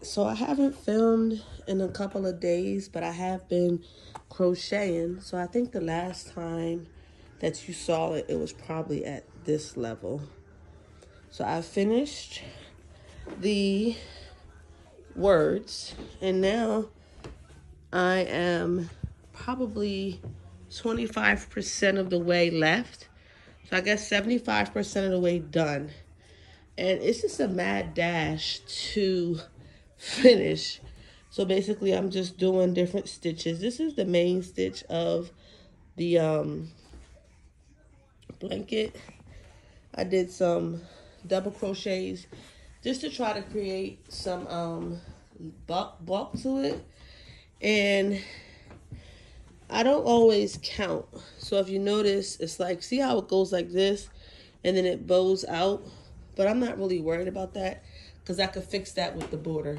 So I haven't filmed in a couple of days, but I have been crocheting. So I think the last time that you saw it, it was probably at this level. So I finished the words and now I am probably 25% of the way left. So I guess 75% of the way done. And it's just a mad dash to finish. So basically I'm just doing different stitches. This is the main stitch of the um, blanket. I did some double crochets just to try to create some um, bulk, bulk to it. And I don't always count. So if you notice, it's like, see how it goes like this and then it bows out? But I'm not really worried about that because I could fix that with the border.